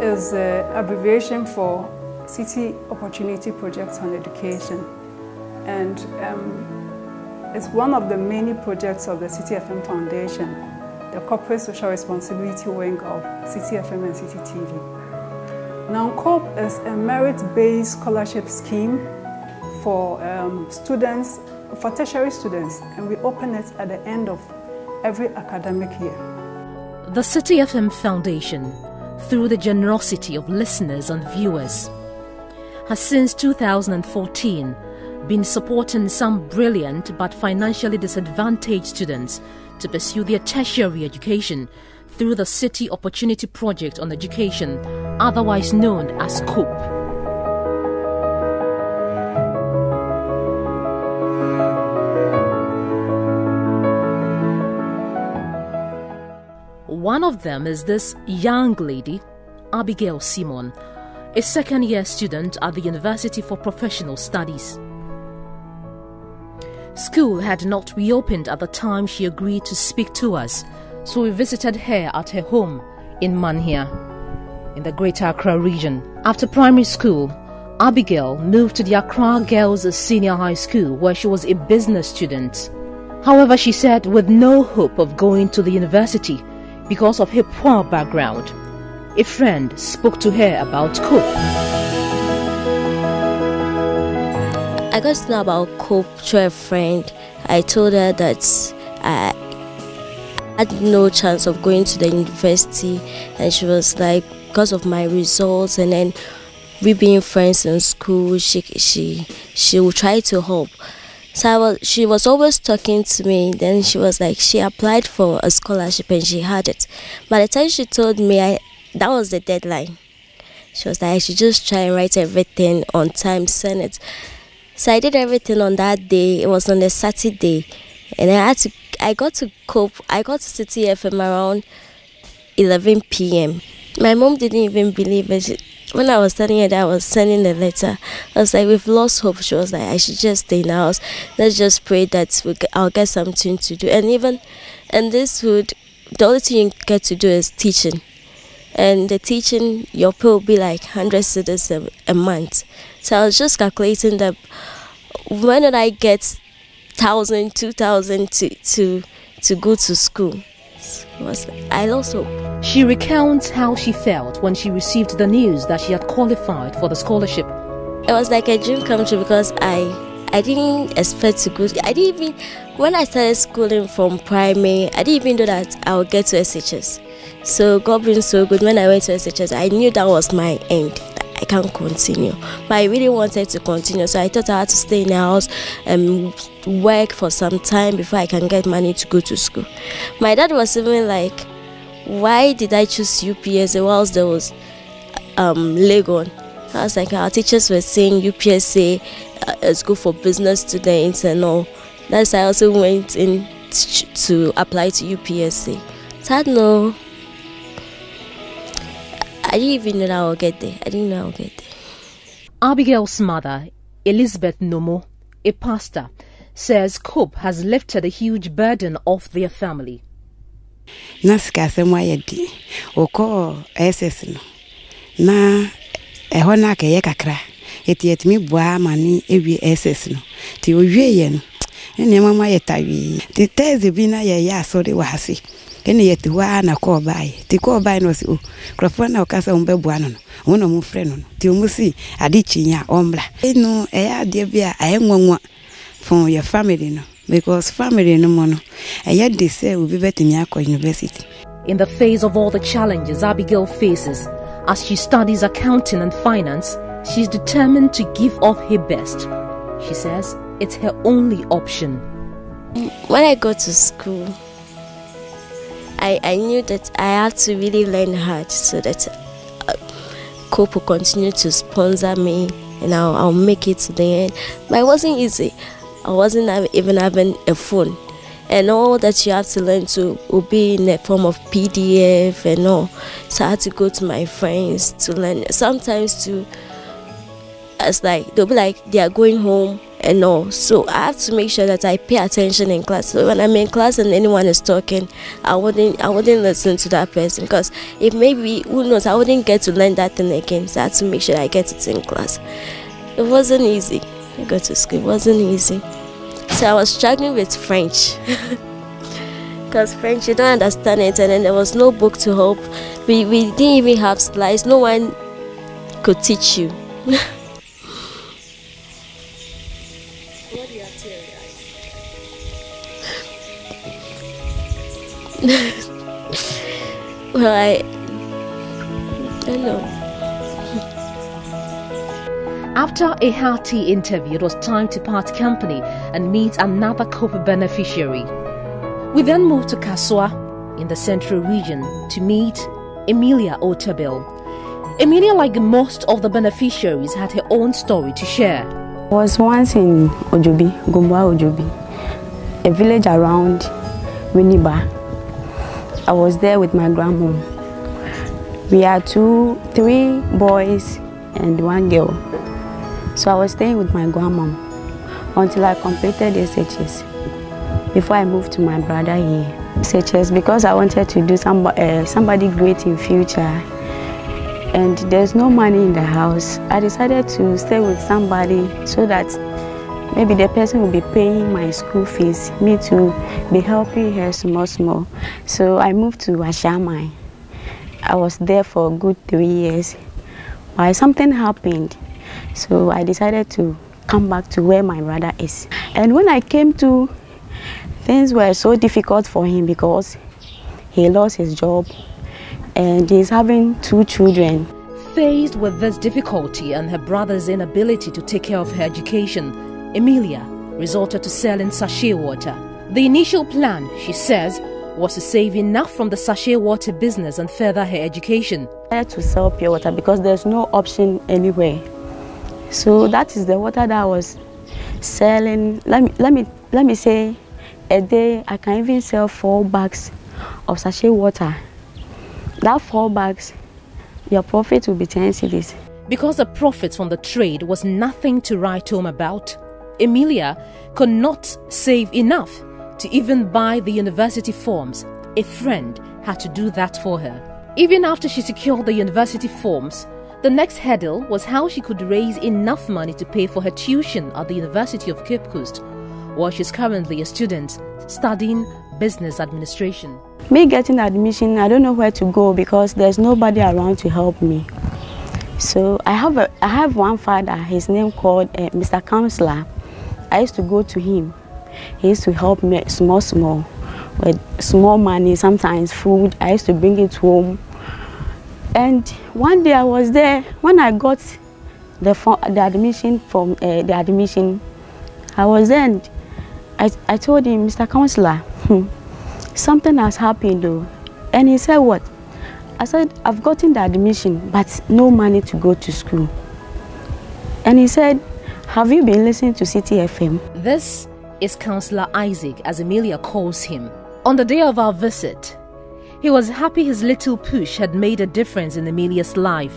is an abbreviation for Citi Opportunity Projects on Education. And um, it's one of the many projects of the Citi FM Foundation, the corporate social responsibility wing of Citi FM and Citi TV. Now, COPE is a merit-based scholarship scheme for um, students, for tertiary students, and we open it at the end of every academic year. The Citi FM Foundation, through the generosity of listeners and viewers, has since 2014 been supporting some brilliant but financially disadvantaged students to pursue their tertiary education through the Citi Opportunity Project on Education, otherwise known as COPE. One of them is this young lady, Abigail Simon, a second year student at the University for Professional Studies. School had not reopened at the time she agreed to speak to us, so we visited her at her home in Manhia, in the Greater Accra region. After primary school, Abigail moved to the Accra Girls Senior High School where she was a business student. However, she said with no hope of going to the university because of her poor background. A friend spoke to her about COPE. I got to know about COPE through a friend. I told her that I had no chance of going to the university, and she was like, because of my results, and then we being friends in school, she she she will try to help. So I was, she was always talking to me. Then she was like, she applied for a scholarship and she had it. By the time she told me, I that was the deadline. She was like, I should just try and write everything on time, send it. So I did everything on that day. It was on a Saturday, and I had to. I got to cope. I got to Citi FM around 11 p.m. My mom didn't even believe it. When I was telling her that I was sending the letter, I was like, "We've lost hope." She was like, "I should just stay in the house. Let's just pray that we get, I'll get something to do." And even, and this would, the only thing you get to do is teaching, and the teaching your pay will be like hundred cedis a, a month. So I was just calculating that when did I get thousand, two thousand to to to go to school? Was I lost hope. She recounts how she felt when she received the news that she had qualified for the scholarship. It was like a dream come true because I I didn't expect to go. I didn't even when I started schooling from primary. I didn't even know that I would get to SHS. So God being so good, when I went to SHS, I knew that was my end. Can't continue. But I really wanted to continue, so I thought I had to stay in the house and work for some time before I can get money to go to school. My dad was even like, "Why did I choose UPSA whilst there was um, Legon?" I was like, "Our teachers were saying UPSA uh, is good for business students and all." That's why I also went in to apply to UPSA. Don't know I didn't even know that I would get there. I didn't know I would get there. Abigail's mother, Elizabeth Nomo, a pastor, says COPE has lifted a huge burden off their family. na sika asɛm ayɛ di wɔkɔɔ ss no na ɛhɔ no akɛyɛ kakra ɛti yɛtumi boa ma ne ɛwie ss no nti ɔwieeɛ no ne nneɛma mu ayɛ tawee nti tɛɛse bi na yɛyɛ asɔre wɔ ha se ɛne yɛte hɔ a na kɔɔ baeɛ nti kɔɔ baeɛ no ɔse o oh, kurɔfoɔ na ɔka sɛ ɔmbɛboa no no ɔmo na ɔmofrɛ no no nti ɔmo si ade kyinya a ɔmmra ɛno ɛyɛ adeɛ bi a ɛyɛ nwanwa fɔn yɛ family no because family no mu no ɛyɛ de sɛ obi bɛtumi akɔ university In the face of all the challenges Abigail faces as she studies accounting and finance, she's determined to give off her best. She says it's her only option. When I go to school, I, I knew that I had to really learn hard so that uh, COPE will continue to sponsor me and I'll, I'll make it to the end. But it wasn't easy. I wasn't even having a phone. And all that you have to learn to will be in the form of PDF and all. So I had to go to my friends to learn. Sometimes to, it's like they'll be like they are going home and all. So I have to make sure that I pay attention in class. So when I'm in class and anyone is talking, I wouldn't I wouldn't listen to that person because if maybe who knows I wouldn't get to learn that thing again. So I had to make sure I get it in class. It wasn't easy. I go to school. It wasn't easy. So I was struggling with French. Because French, you don't understand it, and then there was no book to help. We, we didn't even have slides. No one could teach you. well, I, I. After a hearty interview, it was time to part company and meet another COPE beneficiary. We then moved to Kasoa in the central region to meet Emilia Otabil. Emilia, like most of the beneficiaries, had her own story to share. I was once in Ojobi, Gomoa Ojobi, a village around Winneba. I was there with my grandmom. We had two, three boys and one girl. So I was staying with my grandmom until I completed SHS before I moved to my brother here. SHS because I wanted to do some, uh, somebody great in future and there's no money in the house. I decided to stay with somebody so that maybe the person will be paying my school fees, me to be helping her small, small. So I moved to Ashaiman. I was there for a good three years. Why something happened, so I decided to come back to where my brother is. And when I came to, things were so difficult for him because he lost his job and he's having two children. Faced with this difficulty and her brother's inability to take care of her education, Emilia resorted to selling sachet water. The initial plan, she says, was to save enough from the sachet water business and further her education. I had to sell pure water because there's no option anywhere. So that is the water that I was selling. Let me let me let me say a day I can even sell four bags of sachet water. That four bags, your profit will be 10 cedis. Because the profits from the trade was nothing to write home about, Emilia could not save enough to even buy the university forms. A friend had to do that for her. Even after she secured the university forms, the next hurdle was how she could raise enough money to pay for her tuition at the University of Cape Coast, where she's currently a student studying business administration. Me getting admission, I don't know where to go because there's nobody around to help me. So I have a, I have one father. His name called uh, Mr. Counselor. I used to go to him. He used to help me small, small, with small money, sometimes food. I used to bring it home. And one day I was there when I got the the admission from uh, the admission. I was there and I, I told him, Mr. Counselor, hmm, something has happened though. And he said, what? I said, I've gotten the admission, but no money to go to school. And he said, have you been listening to Citi FM? This is Councillor Isaac, as Emilia calls him. On the day of our visit, he was happy his little push had made a difference in Emilia's life.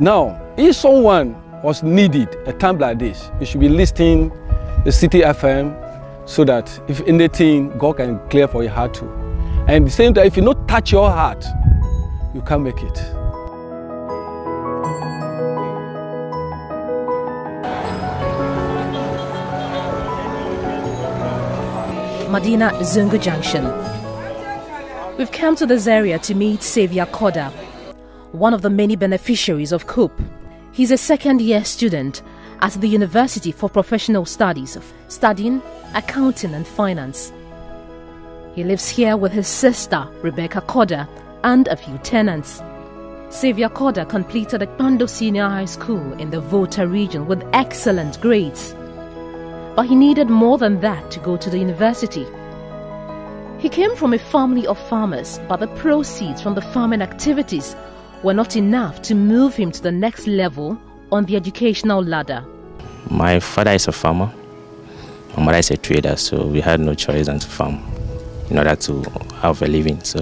Now, if someone was needed a time like this, you should be listening the Citi FM so that if anything, God can clear for your heart too. And the same time, if you not touch your heart, you can't make it. Madina Zongo Junction. We've come to this area to meet Xavier Koda, one of the many beneficiaries of COPE. He's a second year student at the University for Professional Studies, studying accounting and finance. He lives here with his sister, Rebecca Koda, and a few tenants. Xavier Koda completed Akpando Senior High School in the Volta region with excellent grades. But he needed more than that to go to the university. He came from a family of farmers, but the proceeds from the farming activities were not enough to move him to the next level on the educational ladder. My father is a farmer. My mother is a trader, so we had no choice than to farm in order to have a living. So,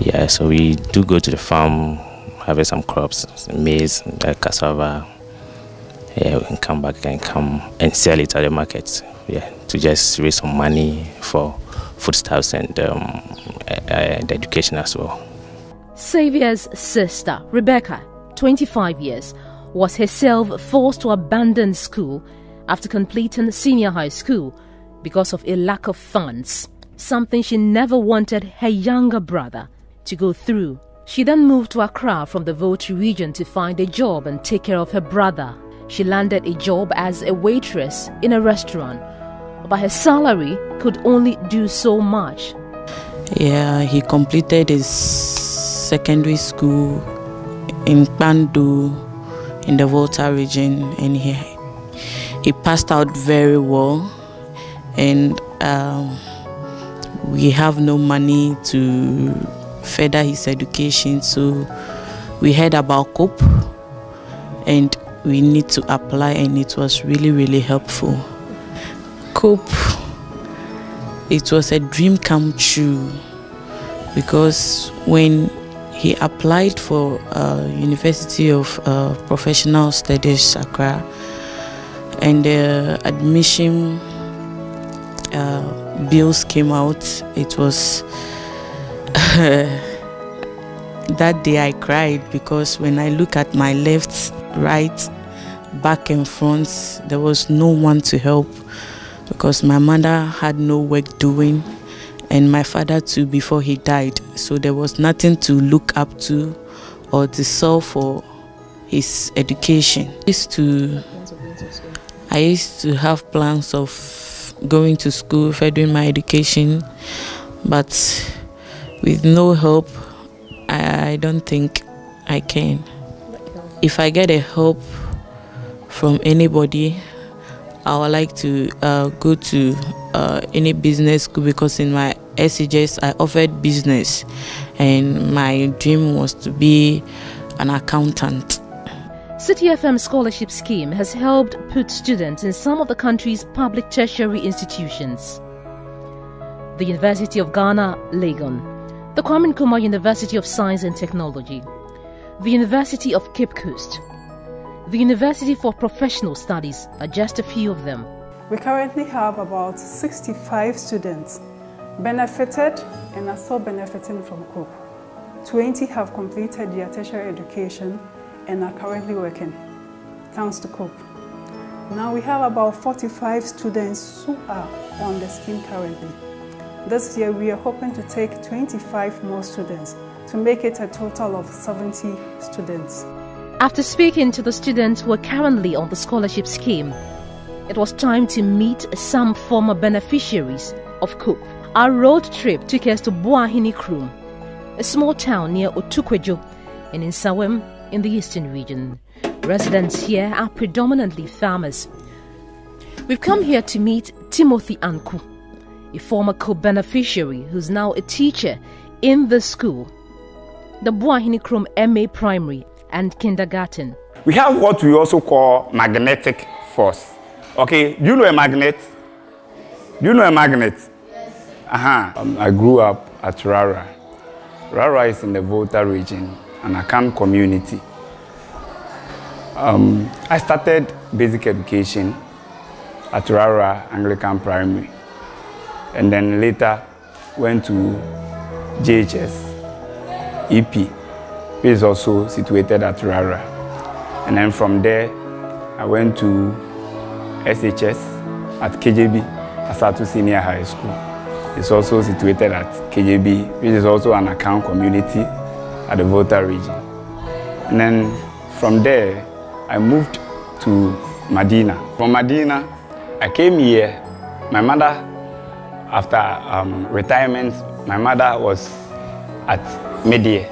yeah, so we do go to the farm, harvest some crops, maize, cassava, yeah, we can come back and come and sell it at the market. Yeah, to just raise some money for foodstuffs and um, uh, the education as well. Saviour's sister, Rebecca, 25 years, was herself forced to abandon school after completing senior high school because of a lack of funds, something she never wanted her younger brother to go through. She then moved to Accra from the Volta region to find a job and take care of her brother. She landed a job as a waitress in a restaurant, but her salary could only do so much. Yeah, he completed his secondary school in Pandu in the Volta region and he, he passed out very well. And um, we have no money to further his education so we heard about COPE. And we need to apply and it was really really helpful. COPE. It was a dream come true because when he applied for uh, University of uh, Professional Studies Accra and the admission uh, bills came out it was that day I cried because when I look at my left right back and front. There was no one to help because my mother had no work doing and my father too before he died. So there was nothing to look up to or to solve for his education. I used to I used to have plans of going to school furthering my education but with no help I, I don't think I can if I get a help from anybody I would like to uh, go to uh, any business school because in my SCJS I offered business and my dream was to be an accountant. Citi FM scholarship scheme has helped put students in some of the country's public tertiary institutions. The University of Ghana, Legon, the Kwame Nkrumah University of Science and Technology, the University of Cape Coast, the University for Professional Studies are just a few of them. We currently have about 65 students benefited and are still benefiting from COPE. 20 have completed their tertiary education and are currently working, thanks to COPE. Now we have about 45 students who are on the scheme currently. This year we are hoping to take 25 more students to make it a total of 70 students. After speaking to the students who are currently on the scholarship scheme, it was time to meet some former beneficiaries of COPE. Our road trip took us to Buahini Krum, a small town near Otukwejo in Nsawam in the eastern region. Residents here are predominantly farmers. We've come here to meet Timothy Anku, a former COPE beneficiary who's now a teacher in the school, the Buahini Krum MA Primary and kindergarten. We have what we also call magnetic force. Okay, do you know a magnet? Do you know a magnet? Yes. Uh-huh. Um, I grew up at Rara. Rara is in the Volta region, an Akan community. Um, I started basic education at Rara Anglican Primary and then later went to JHS, EP, which is also situated at Rara. And then from there, I went to SHS at KJB, Asatu Senior High School. It's also situated at KJB, which is also an Akan community at the Volta region. And then from there, I moved to Medina. From Medina, I came here. My mother, after um, retirement, my mother was at Media.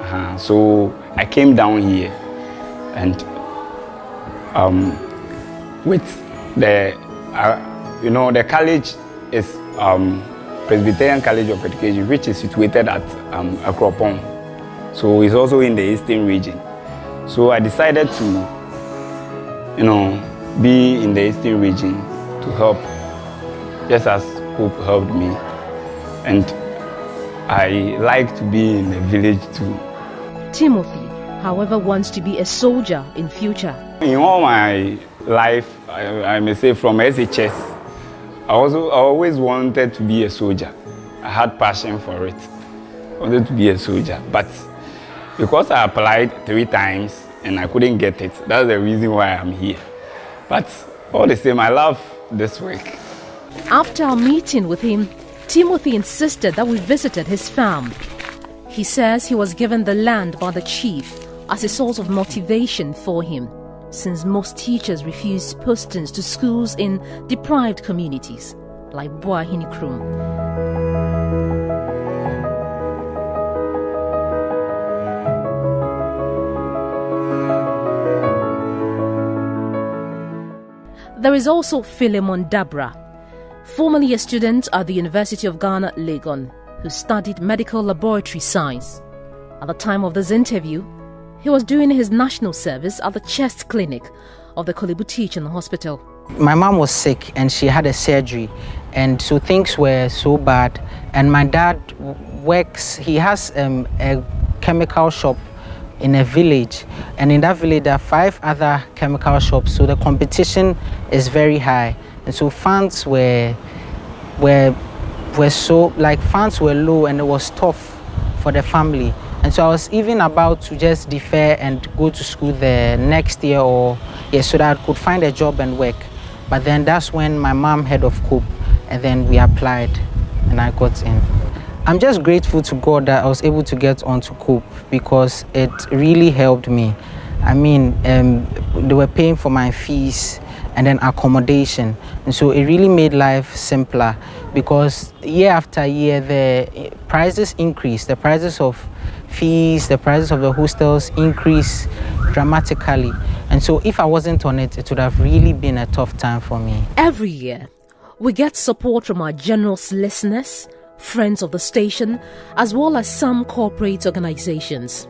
Uh, so I came down here and um, with the, uh, you know, the college is um, Presbyterian College of Education, which is situated at um, Akropong. So it's also in the eastern region. So I decided to, you know, be in the eastern region to help, just as Hope helped me. And I like to be in the village too. Timothy, however, wants to be a soldier in future. In all my life, I, I may say from SHS, I, also, I always wanted to be a soldier. I had passion for it. I wanted to be a soldier. But because I applied three times and I couldn't get it, that's the reason why I'm here. But all the same, I love this work. After our meeting with him, Timothy insisted that we visited his farm. He says he was given the land by the chief as a source of motivation for him, since most teachers refuse postings to schools in deprived communities like Boahini Krum. There is also Philemon Dabra, formerly a student at the University of Ghana, Legon, who studied medical laboratory science. At the time of this interview, he was doing his national service at the chest clinic of the Korle Bu Teaching Hospital. My mom was sick and she had a surgery, and so things were so bad. And my dad works, he has um, a chemical shop in a village, and in that village, there are five other chemical shops, so the competition is very high. And so funds were were were so like funds were low and it was tough for the family. And so I was even about to just defer and go to school the next year or yeah, so that I could find a job and work. But then that's when my mom heard of COPE and then we applied and I got in. I'm just grateful to God that I was able to get onto COPE because it really helped me. I mean, um, they were paying for my fees and then accommodation. And so it really made life simpler because year after year the prices increase. The prices of fees, the prices of the hostels increase dramatically. And so if I wasn't on it, it would have really been a tough time for me. Every year, we get support from our generous listeners, friends of the station, as well as some corporate organizations.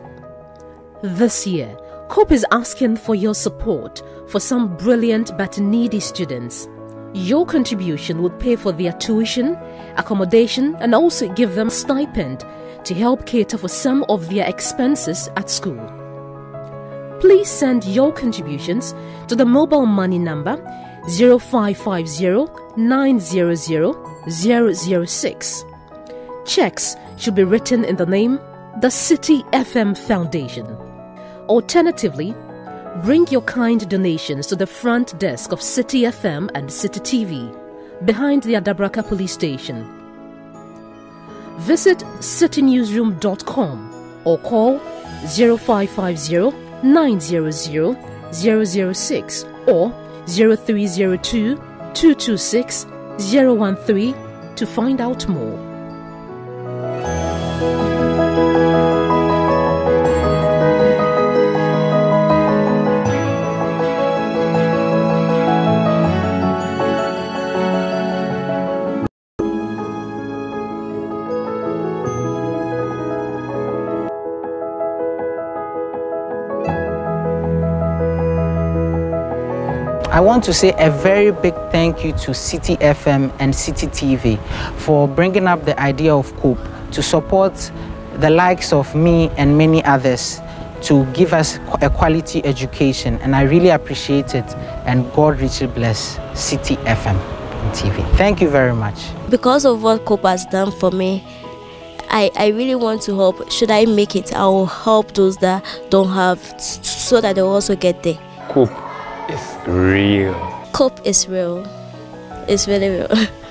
This year, COPE is asking for your support for some brilliant but needy students. Your contribution would pay for their tuition, accommodation, and also give them stipend to help cater for some of their expenses at school. Please send your contributions to the mobile money number 0550 900 006. Checks should be written in the name the Citi FM Foundation. Alternatively, bring your kind donations to the front desk of Citi FM and Citi TV behind the Adabraka police station. Visit citinewsroom.com or call 0550 900 006 or 0302 226 013 to find out more. Want to say a very big thank you to Citi FM and Citi TV for bringing up the idea of COPE to support the likes of me and many others to give us a quality education. And I really appreciate it. And God richly bless Citi FM and TV. Thank you very much. Because of what COPE has done for me, I, I really want to help. Should I make it, I will help those that don't have so that they'll also get there. COPE is real. COPE is real. It's really real.